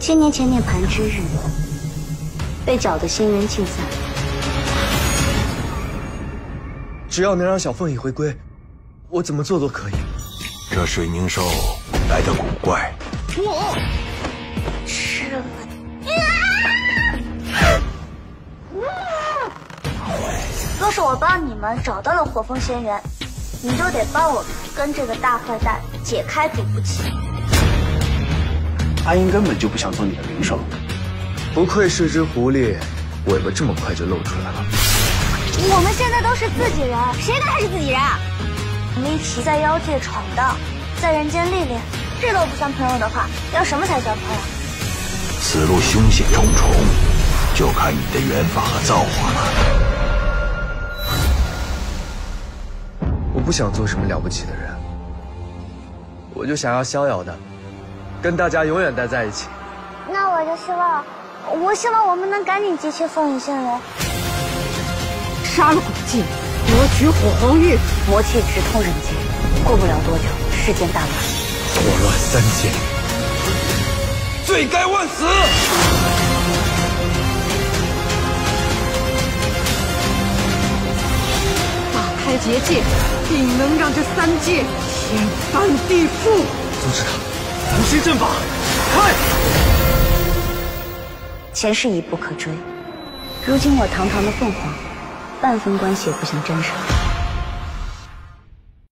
千年前涅槃之日，被搅的仙缘尽散。只要能让小凤仪回归，我怎么做都可以。这水凝兽来的古怪，我吃了。若是我帮你们找到了火凤仙缘，你就得帮我跟这个大坏蛋解开赌不起。阿英根本就不想做你的灵手，不愧是只狐狸，尾巴这么快就露出来了。我们现在都是自己人，谁跟他是自己人？我们一起在妖界闯荡，在人间历练，这都不算朋友的话，要什么才叫朋友？此路凶险重重，就看你的缘法和造化了。我不想做什么了不起的人，我就想要逍遥的，跟大家永远待在一起。那我就希望，我希望我们能赶紧集齐凤羽仙人，杀了古镜，夺取火皇玉，魔气直通人间。过不了多久，世间大乱，祸乱三界，罪该万死。打开结界，定能让这三界天翻地覆。阻止他，无心阵法，开！前世已不可追，如今我堂堂的凤凰，半分关系也不想沾上。